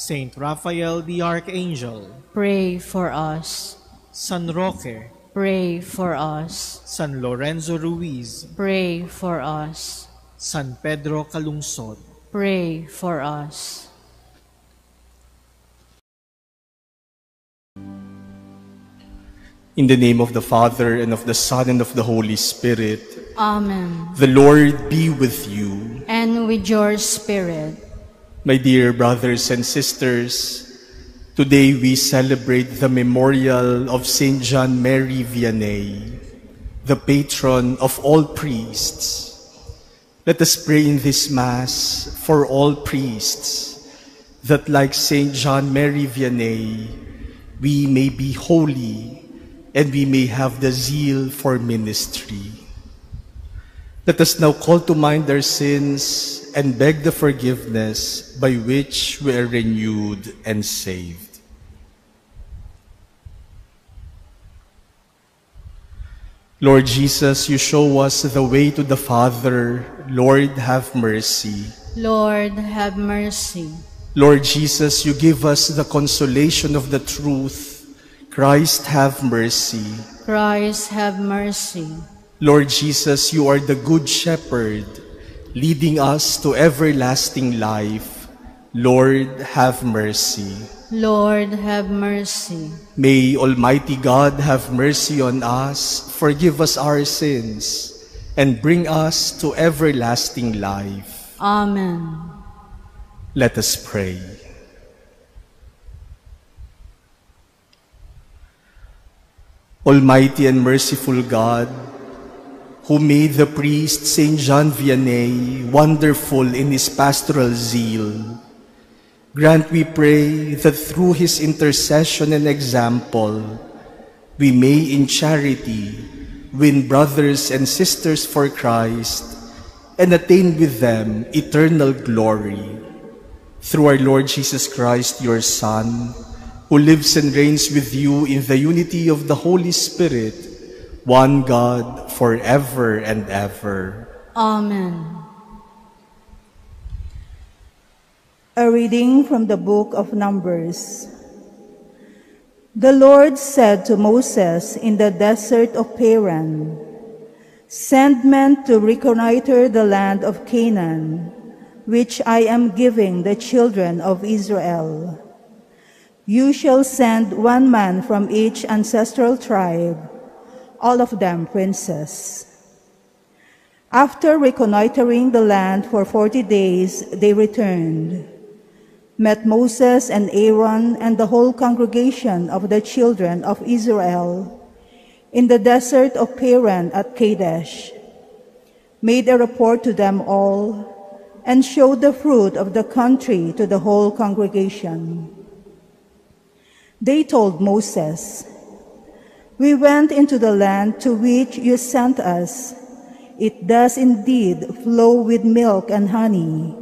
Saint Raphael the Archangel, Pray for us. San Roque, Pray for us. San Lorenzo Ruiz, Pray for us. San Pedro Calungsod, Pray for us. In the name of the Father, and of the Son, and of the Holy Spirit, Amen. the Lord be with you. And with your spirit. My dear brothers and sisters, today we celebrate the memorial of Saint John Mary Vianney, the patron of all priests. Let us pray in this Mass for all priests, that like Saint John Mary Vianney, we may be holy and we may have the zeal for ministry. Let us now call to mind our sins and beg the forgiveness by which we are renewed and saved. Lord Jesus, you show us the way to the Father. Lord, have mercy. Lord, have mercy. Lord Jesus, you give us the consolation of the truth. Christ, have mercy. Christ, have mercy. Lord Jesus, you are the good shepherd, leading us to everlasting life. Lord, have mercy. Lord, have mercy. May Almighty God have mercy on us, forgive us our sins, and bring us to everlasting life. Amen. Let us pray. Almighty and merciful God, who made the priest Saint John Vianney wonderful in his pastoral zeal, grant we pray that through his intercession and example, we may in charity win brothers and sisters for Christ and attain with them eternal glory. Through our Lord Jesus Christ, your Son, who lives and reigns with you in the unity of the Holy Spirit, one God, forever and ever. Amen. A reading from the book of Numbers. The Lord said to Moses in the desert of Paran, Send men to reconnoiter the land of Canaan, which I am giving the children of Israel. You shall send one man from each ancestral tribe, all of them princes. After reconnoitering the land for forty days, they returned, met Moses and Aaron and the whole congregation of the children of Israel in the desert of Paran at Kadesh, made a report to them all, and showed the fruit of the country to the whole congregation. They told Moses, We went into the land to which you sent us. It does indeed flow with milk and honey,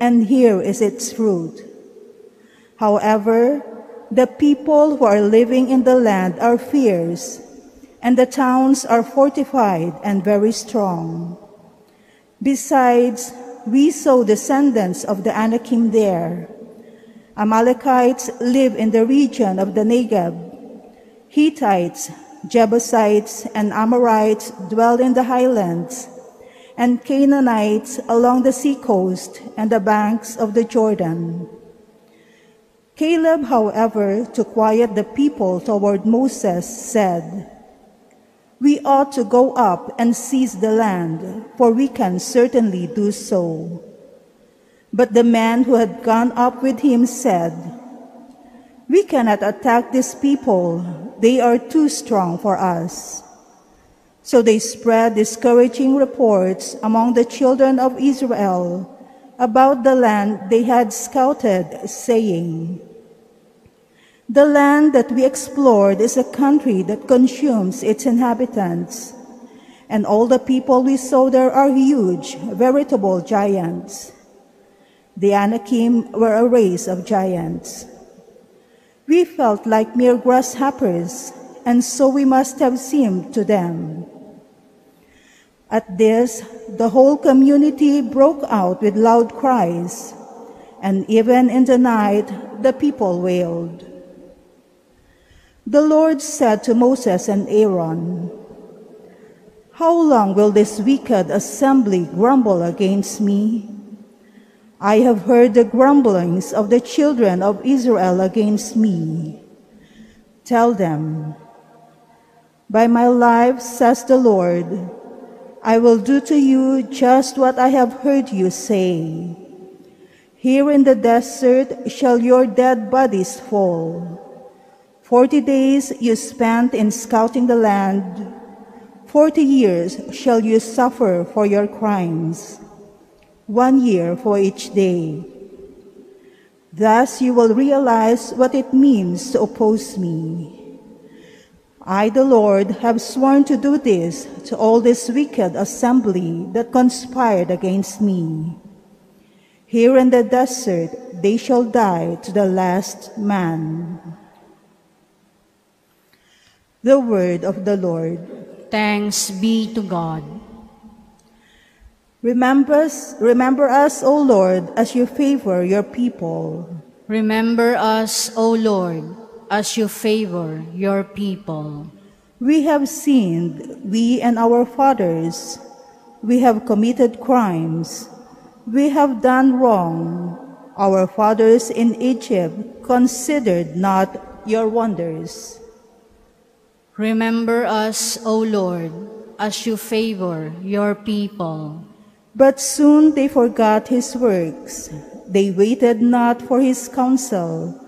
and here is its fruit. However, the people who are living in the land are fierce and the towns are fortified and very strong. Besides, we saw descendants of the Anakim there. Amalekites live in the region of the Negeb. Hittites, Jebusites, and Amorites dwell in the highlands, and Canaanites along the seacoast and the banks of the Jordan. Caleb, however, to quiet the people toward Moses, said, we ought to go up and seize the land, for we can certainly do so. But the man who had gone up with him said, We cannot attack these people. They are too strong for us. So they spread discouraging reports among the children of Israel about the land they had scouted, saying, the land that we explored is a country that consumes its inhabitants, and all the people we saw there are huge, veritable giants. The Anakim were a race of giants. We felt like mere grasshoppers, and so we must have seemed to them. At this, the whole community broke out with loud cries, and even in the night, the people wailed. The Lord said to Moses and Aaron, How long will this wicked assembly grumble against me? I have heard the grumblings of the children of Israel against me. Tell them, By my life, says the Lord, I will do to you just what I have heard you say. Here in the desert shall your dead bodies fall. Forty days you spent in scouting the land. Forty years shall you suffer for your crimes, one year for each day. Thus you will realize what it means to oppose me. I, the Lord, have sworn to do this to all this wicked assembly that conspired against me. Here in the desert they shall die to the last man. The word of the Lord. Thanks be to God. Remember us, remember us, O Lord, as you favor your people. Remember us, O Lord, as you favor your people. We have sinned, we and our fathers. We have committed crimes. We have done wrong. Our fathers in Egypt considered not your wonders. Remember us, O Lord, as you favor your people. But soon they forgot his works. They waited not for his counsel.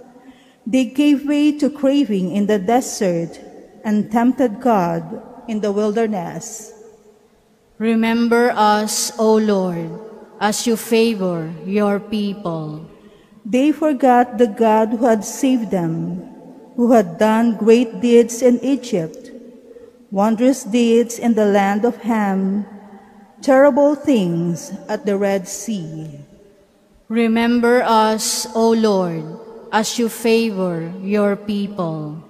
They gave way to craving in the desert and tempted God in the wilderness. Remember us, O Lord, as you favor your people. They forgot the God who had saved them who had done great deeds in Egypt, wondrous deeds in the land of Ham, terrible things at the Red Sea. Remember us, O Lord, as you favor your people.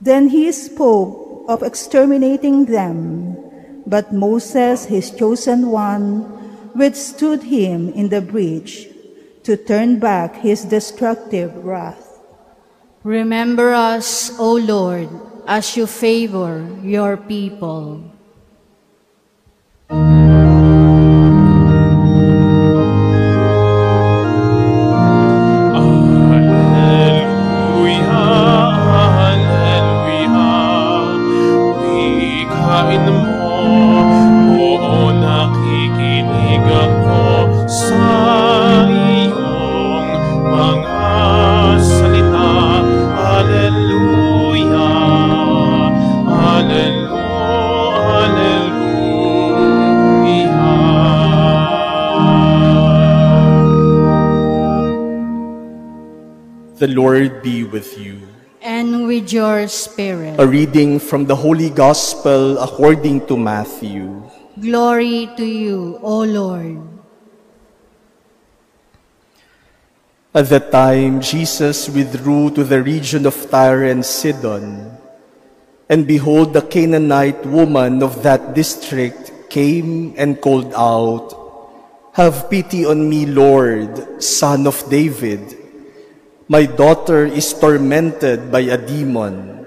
Then he spoke of exterminating them, but Moses, his chosen one, withstood him in the breach to turn back his destructive wrath. Remember us, O Lord, as you favor your people. Lord be with you. And with your spirit. A reading from the Holy Gospel according to Matthew. Glory to you, O Lord. At that time, Jesus withdrew to the region of Tyre and Sidon. And behold, the Canaanite woman of that district came and called out, Have pity on me, Lord, son of David. My daughter is tormented by a demon.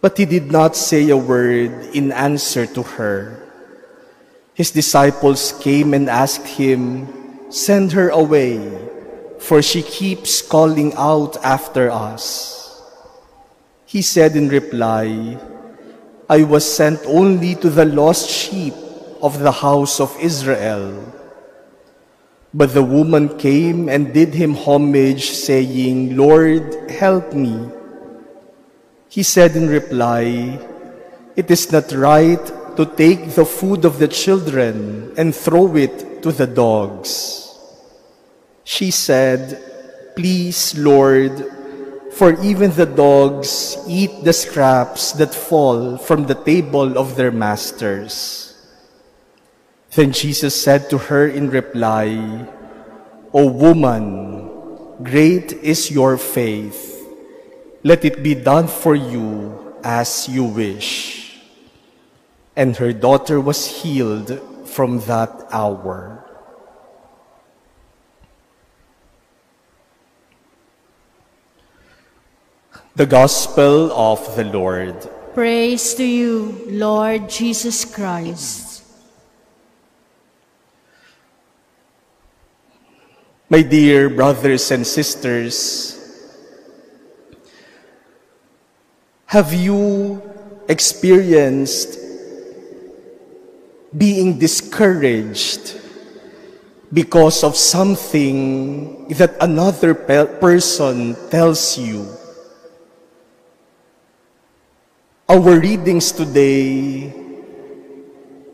But he did not say a word in answer to her. His disciples came and asked him, Send her away, for she keeps calling out after us. He said in reply, I was sent only to the lost sheep of the house of Israel. But the woman came and did him homage, saying, Lord, help me. He said in reply, It is not right to take the food of the children and throw it to the dogs. She said, Please, Lord, for even the dogs eat the scraps that fall from the table of their masters. Then Jesus said to her in reply, O woman, great is your faith. Let it be done for you as you wish. And her daughter was healed from that hour. The Gospel of the Lord. Praise to you, Lord Jesus Christ. My dear brothers and sisters, have you experienced being discouraged because of something that another pe- person tells you? Our readings today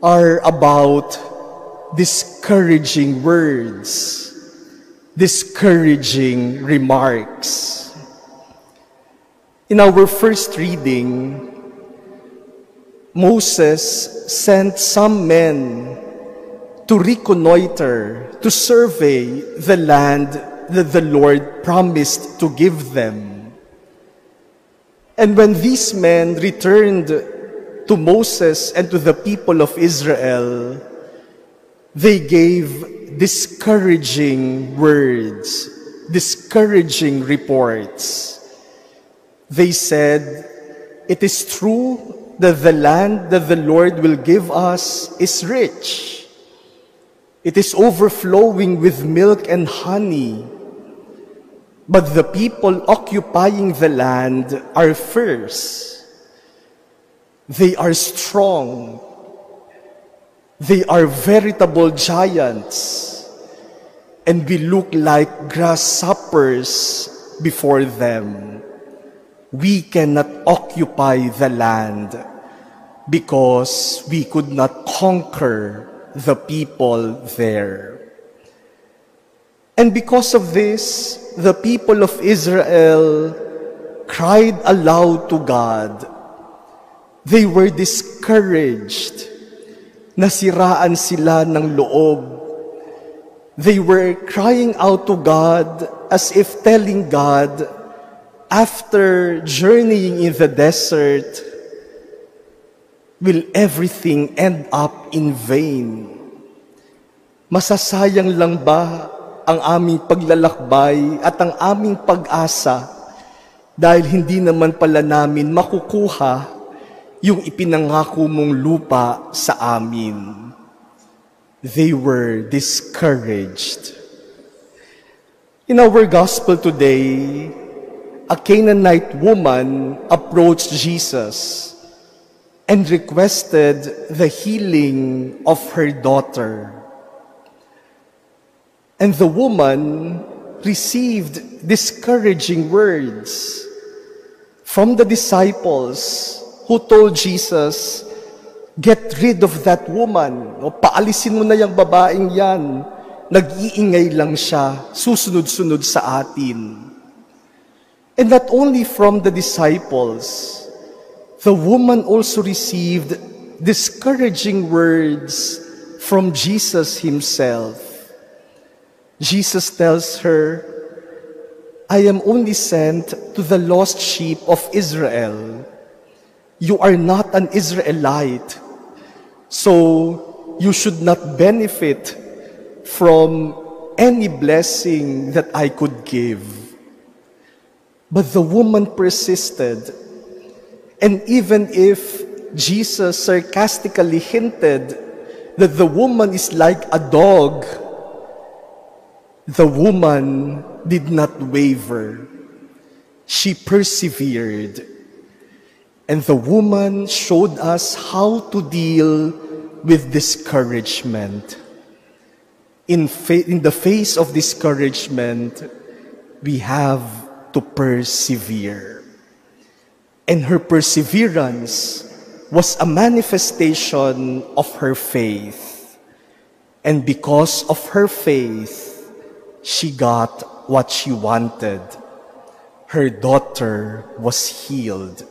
are about discouraging words discouraging remarks. In our first reading, Moses sent some men to reconnoiter, to survey the land that the Lord promised to give them. And when these men returned to Moses and to the people of Israel, they gave discouraging words, discouraging reports. They said, It is true that the land that the Lord will give us is rich. It is overflowing with milk and honey. But the people occupying the land are fierce. They are strong. They are veritable giants, and we look like grasshoppers before them. We cannot occupy the land because we could not conquer the people there. And because of this, the people of Israel cried aloud to God. They were discouraged nasiraan sila ng loob. They were crying out to God as if telling God, after journeying in the desert, will everything end up in vain? Masasayang lang ba ang aming paglalakbay at ang aming pag-asa dahil hindi naman pala namin makukuha yung ipinangako mong lupa sa amin. They were discouraged. In our gospel today, a Canaanite woman approached Jesus and requested the healing of her daughter. And the woman received discouraging words from the disciples who told Jesus, Get rid of that woman. O, paalisin mo na yung babaeng yan. Nag-iingay lang siya, susunod-sunod sa atin. And not only from the disciples, the woman also received discouraging words from Jesus himself. Jesus tells her, I am only sent to the lost sheep of Israel. You are not an Israelite, so you should not benefit from any blessing that I could give. But the woman persisted, and even if Jesus sarcastically hinted that the woman is like a dog, the woman did not waver. She persevered. And the woman showed us how to deal with discouragement. In, fa- in the face of discouragement, we have to persevere. And her perseverance was a manifestation of her faith. And because of her faith, she got what she wanted. Her daughter was healed.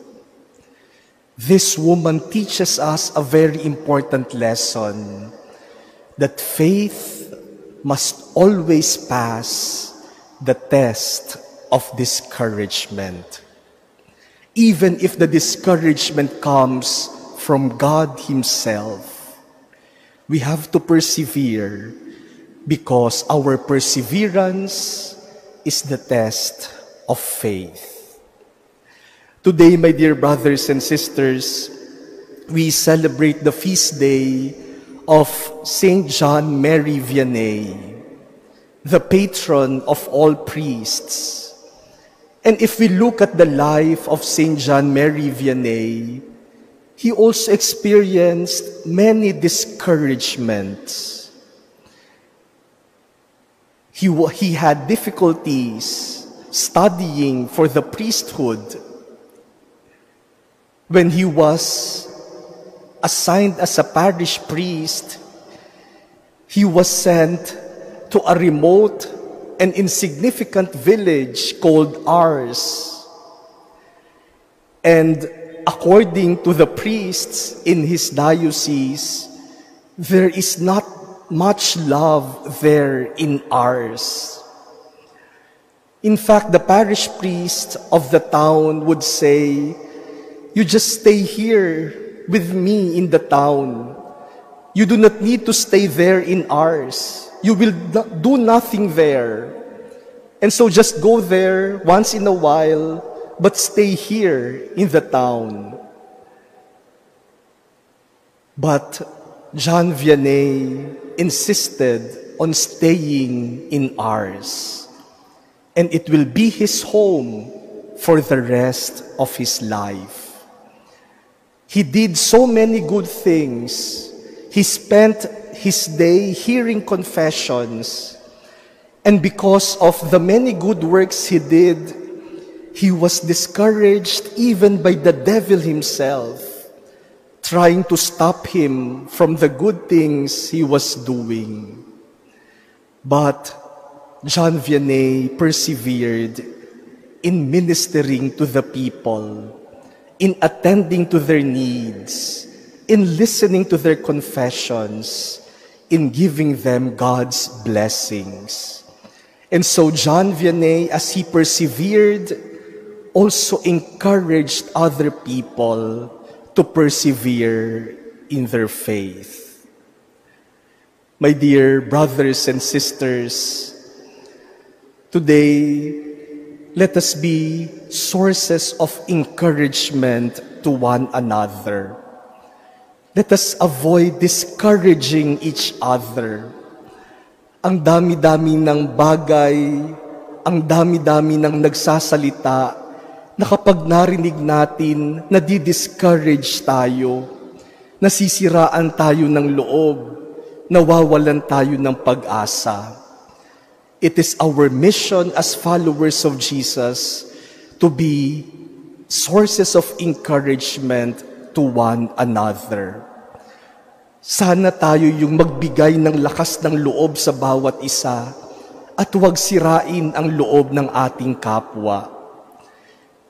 This woman teaches us a very important lesson that faith must always pass the test of discouragement. Even if the discouragement comes from God Himself, we have to persevere because our perseverance is the test of faith. Today, my dear brothers and sisters, we celebrate the feast day of Saint John Mary Vianney, the patron of all priests. And if we look at the life of Saint John Mary Vianney, he also experienced many discouragements. He, he had difficulties studying for the priesthood when he was assigned as a parish priest, he was sent to a remote and insignificant village called Ars. And according to the priests in his diocese, there is not much love there in Ars. In fact, the parish priest of the town would say, You just stay here with me in the town. You do not need to stay there in Ars. You will do nothing there. And so just go there once in a while, but stay here in the town. But John Vianney insisted on staying in Ars, And it will be his home for the rest of his life. He did so many good things. He spent his day hearing confessions. And because of the many good works he did, he was discouraged even by the devil himself, trying to stop him from the good things he was doing. But John Vianney persevered in ministering to the people, in attending to their needs, in listening to their confessions, in giving them God's blessings. And so John Vianney, as he persevered, also encouraged other people to persevere in their faith. My dear brothers and sisters, today, let us be sources of encouragement to one another. Let us avoid discouraging each other. Ang dami-dami ng bagay, ang dami-dami ng nagsasalita na kapag narinig natin na di-discourage tayo, nasisiraan tayo ng loob, nawawalan tayo ng pag-asa. It is our mission as followers of Jesus to be sources of encouragement to one another. Sana tayo yung magbigay ng lakas ng loob sa bawat isa at huwag sirain ang loob ng ating kapwa.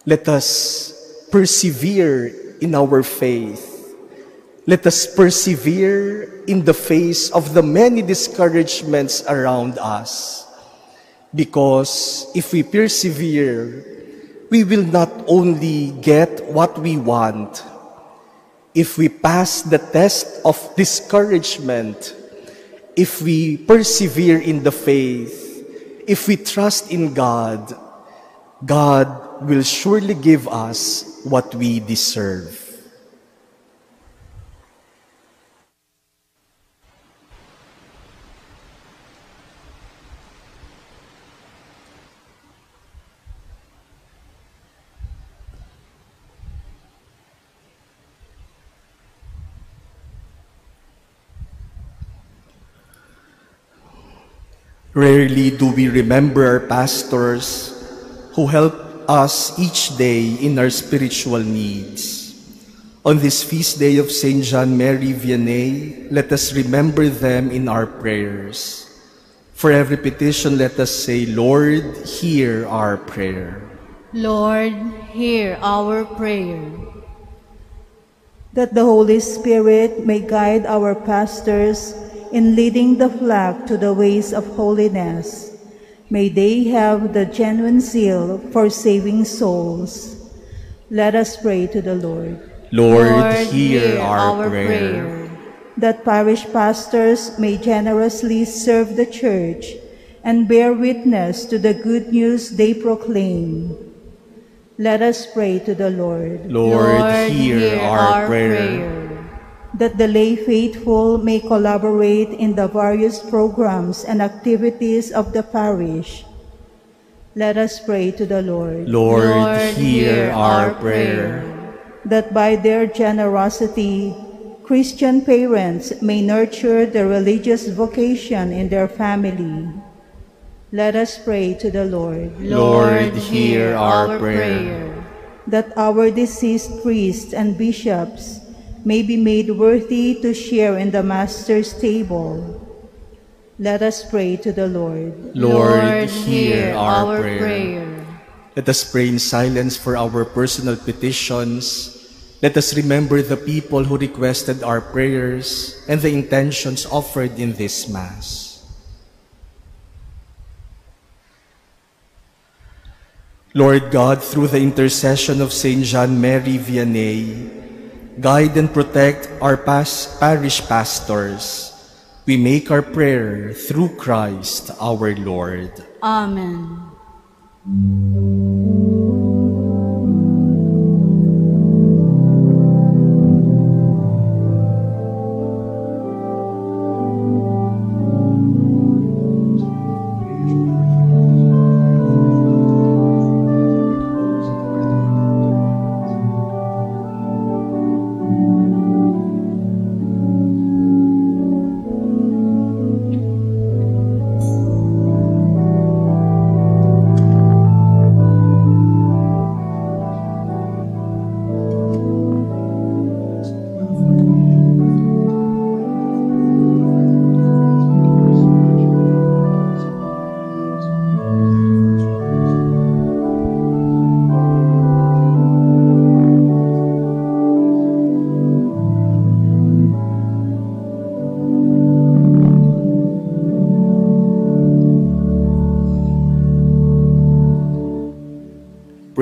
Let us persevere in our faith. Let us persevere in the face of the many discouragements around us. Because if we persevere, we will not only get what we want, if we pass the test of discouragement, if we persevere in the faith, if we trust in God, God will surely give us what we deserve. Rarely do we remember our pastors who help us each day in our spiritual needs. On this feast day of St. John Mary Vianney, let us remember them in our prayers. For every petition, let us say, Lord, hear our prayer. Lord, hear our prayer. That the Holy Spirit may guide our pastors in leading the flock to the ways of holiness. May they have the genuine zeal for saving souls. Let us pray to the Lord. Lord, hear, our, prayer. That parish pastors may generously serve the church and bear witness to the good news they proclaim. Let us pray to the Lord. Lord, hear, our, prayer. That the lay faithful may collaborate in the various programs and activities of the parish. Let us pray to the Lord. Lord, hear our prayer. That by their generosity, Christian parents may nurture the religious vocation in their family. Let us pray to the Lord. Lord, hear our prayer. That our deceased priests and bishops may be made worthy to share in the Master's table. Let us pray to the Lord. Lord, hear our prayer. Let us pray in silence for our personal petitions. Let us remember the people who requested our prayers and the intentions offered in this Mass. Lord God, through the intercession of Saint John Mary Vianney, guide and protect our pas- parish pastors. We make our prayer through Christ our Lord. Amen.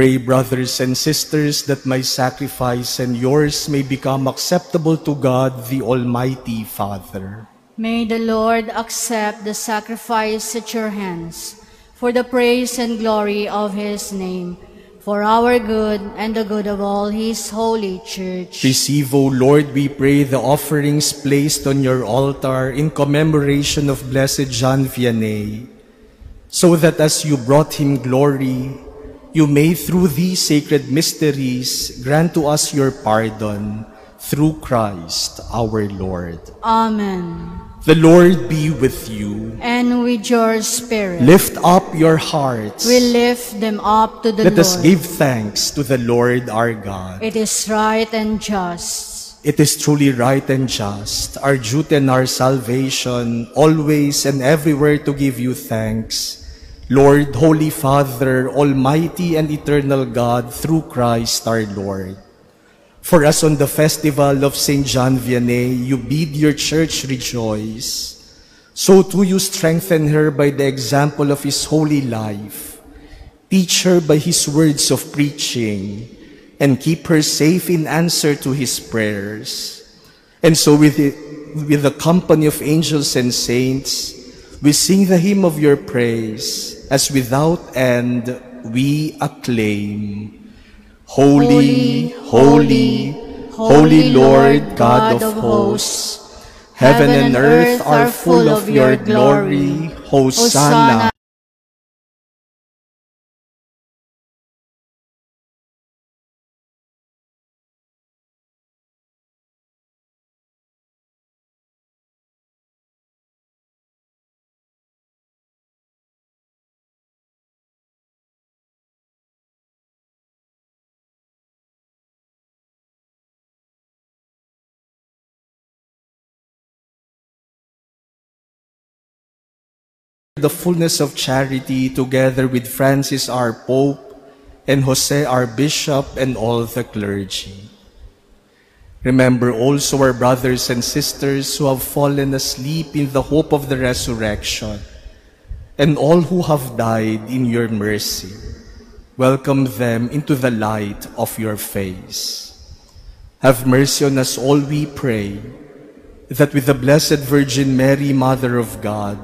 Pray, brothers and sisters, that my sacrifice and yours may become acceptable to God, the Almighty Father. May the Lord accept the sacrifice at your hands for the praise and glory of his name, for our good and the good of all his holy church. Receive, O Lord, we pray, the offerings placed on your altar in commemoration of Blessed John Vianney, so that as you brought him glory, you may through these sacred mysteries grant to us your pardon through Christ our Lord. Amen. The Lord be with you. And with your spirit, Lift up your hearts. we lift them up to the Let Lord. us give thanks to the Lord our God. It is right and just. It is truly right and just, our duty and our salvation, always and everywhere to give you thanks. Lord, Holy Father, Almighty and Eternal God, through Christ our Lord. For us on the festival of St. John Vianney, you bid your church rejoice. So too you strengthen her by the example of his holy life. Teach her by his words of preaching, and keep her safe in answer to his prayers. And so with the, with the company of angels and saints, we sing the hymn of your praise, as without end we acclaim. Holy, holy, holy Lord God of hosts, heaven and earth are full of your glory. Hosanna. The fullness of charity together with Francis our Pope and Jose our Bishop and all the clergy. Remember also our brothers and sisters who have fallen asleep in the hope of the resurrection and all who have died in your mercy. Welcome them into the light of your face. Have mercy on us all, we pray, that with the Blessed Virgin Mary, Mother of God,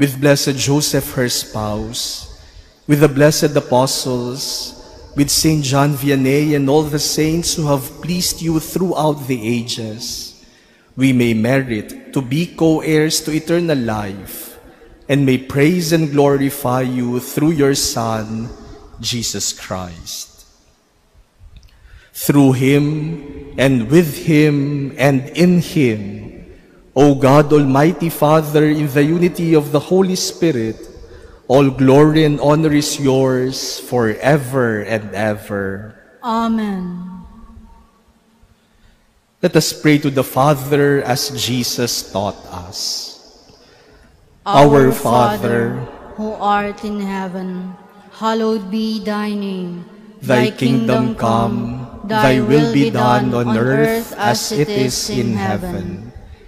with blessed Joseph, her spouse, with the blessed apostles, with Saint John Vianney and all the saints who have pleased you throughout the ages, we may merit to be co-heirs to eternal life and may praise and glorify you through your Son, Jesus Christ. Through him and with him and in him, O God, Almighty Father, in the unity of the Holy Spirit, all glory and honor is yours forever and ever. Amen. Let us pray to the Father as Jesus taught us. Our Father, who art in heaven, hallowed be thy name. Thy kingdom come, thy will be done on earth as it is in heaven.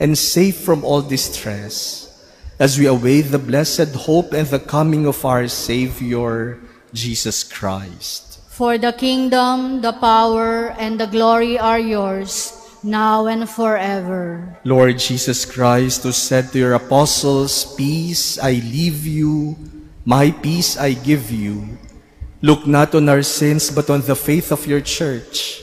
and safe from all distress, as we await the blessed hope and the coming of our Savior, Jesus Christ. For the kingdom, the power, and the glory are yours, now and forever. Lord Jesus Christ, who said to your apostles, Peace I leave you, my peace I give you. Look not on our sins, but on the faith of your church,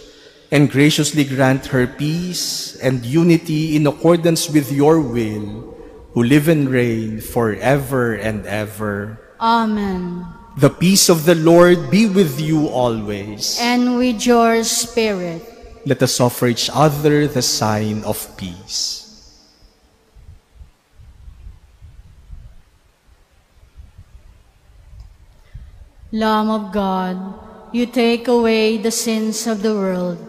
and graciously grant her peace and unity in accordance with your will, who live and reign forever and ever. Amen. The peace of the Lord be with you always. And with your spirit. Let us offer each other the sign of peace. Lamb of God, you take away the sins of the world.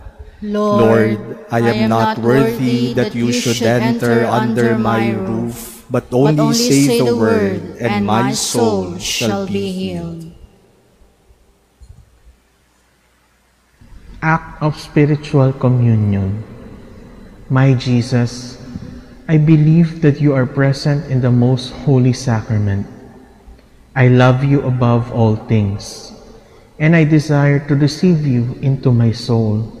Lord, I am not worthy that you should enter under my roof, but only say the word, and my soul shall be healed. Act of Spiritual Communion My Jesus, I believe that you are present in the most holy sacrament. I love you above all things, and I desire to receive you into my soul.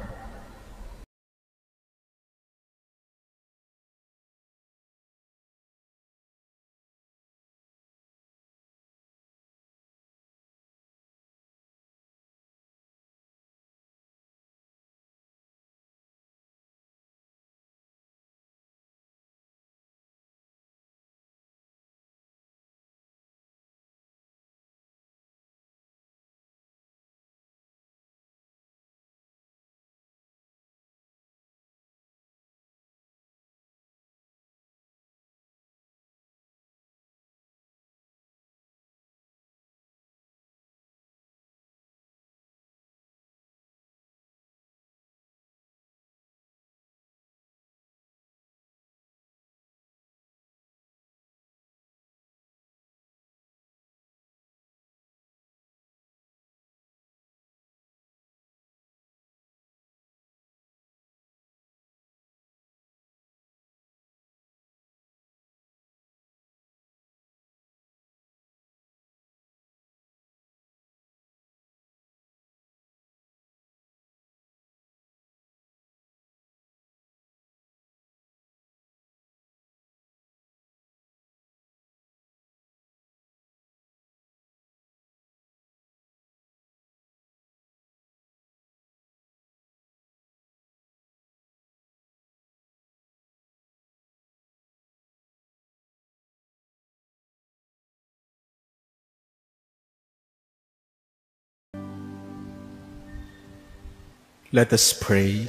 Let us pray.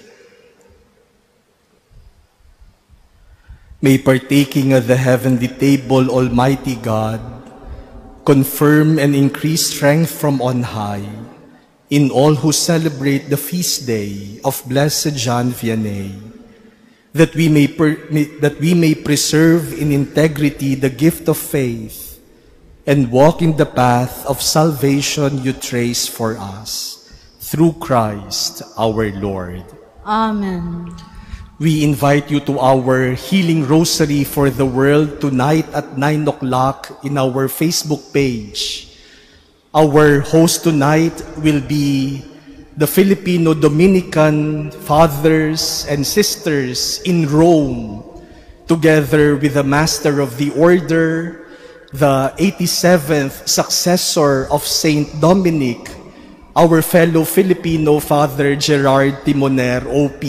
May partaking of the heavenly table, Almighty God, confirm and increase strength from on high in all who celebrate the feast day of Blessed John Vianney, that we may, that we may preserve in integrity the gift of faith and walk in the path of salvation you trace for us through Christ our Lord. Amen. We invite you to our healing rosary for the world tonight at 9 o'clock in our Facebook page. Our host tonight will be the Filipino Dominican fathers and sisters in Rome, together with the Master of the Order, the 87th successor of Saint Dominic, our fellow Filipino Father Gerard Timoner, OP.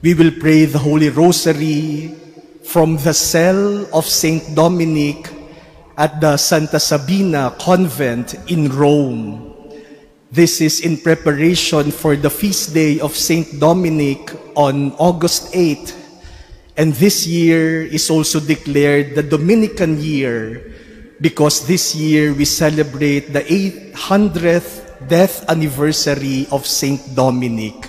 We will pray the Holy Rosary from the cell of Saint Dominic at the Santa Sabina Convent in Rome. This is in preparation for the feast day of Saint Dominic on August 8. And this year is also declared the Dominican year because this year we celebrate the 800th death anniversary of Saint Dominic.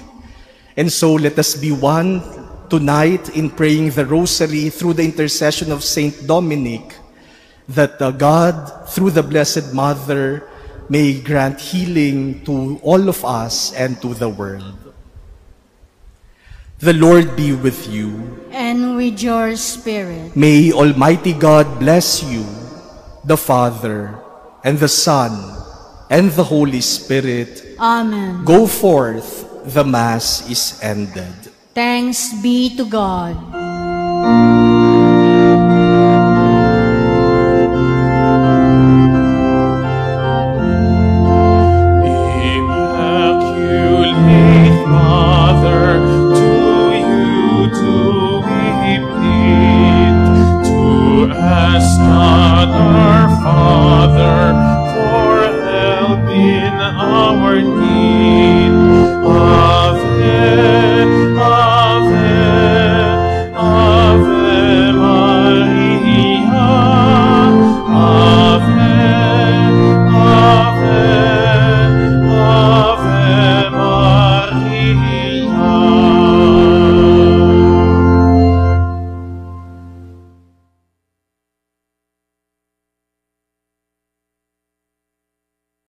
And so let us be one tonight in praying the rosary through the intercession of Saint Dominic, that uh, God, through the Blessed Mother, may grant healing to all of us and to the world. The Lord be with you. And with your spirit. May Almighty God bless you, the Father, and the Son, and the Holy Spirit. Amen. Go forth, the Mass is ended. Thanks be to God.